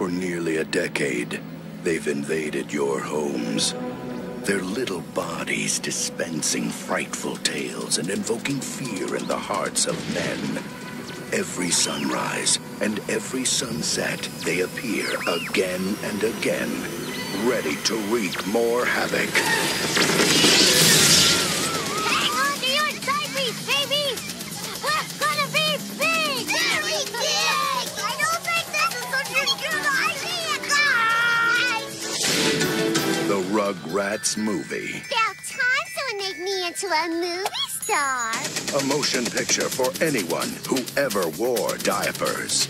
For nearly a decade, they've invaded your homes. Their little bodies dispensing frightful tales and invoking fear in the hearts of men. Every sunrise and every sunset, they appear again and again, ready to wreak more havoc. Rugrats movie. About time someone make me into a movie star! A motion picture for anyone who ever wore diapers.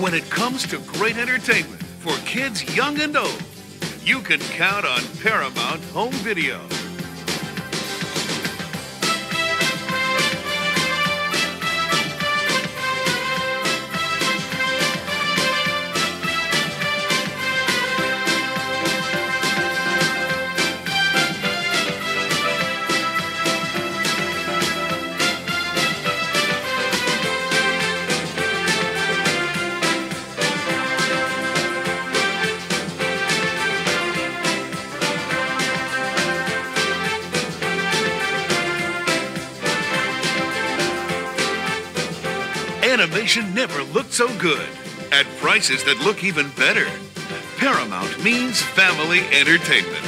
When it comes to great entertainment for kids young and old, you can count on Paramount Home Video. Animation never looked so good at prices that look even better. Paramount means family entertainment.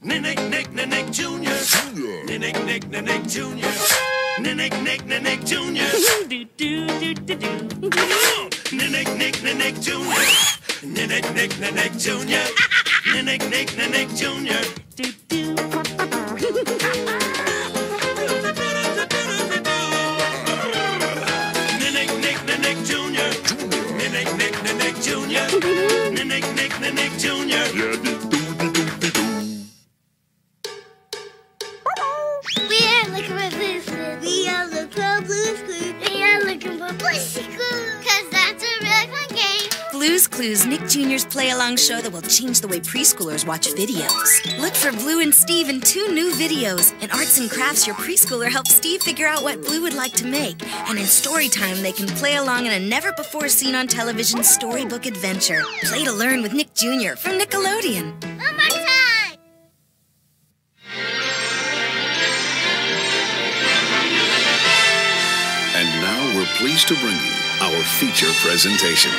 Nick, Nick, Nick, Nick Jr. Nick, Nick, Nick, Nick Jr. Nick, Nick, Nick, Nick Jr. do do do do do. Come on! Nick, Nick, Nick, Nick Jr. Nick, Nick, Nick, Nick Jr. Nick, Nick, Nick, Nick Jr. do do. Nick Jr. Nick, Nick, Nick, Nick Jr. We are looking for Blue's Clues. We are looking for Blue's Clues. Blue's Clues, Nick Jr.'s play along show that will change the way preschoolers watch videos. Look for Blue and Steve in two new videos. In Arts and Crafts, your preschooler helps Steve figure out what Blue would like to make. And in Storytime, they can play along in a never before seen on television storybook adventure. Play to learn with Nick Jr. from Nickelodeon. One more time. And now we're pleased to bring you our feature presentation.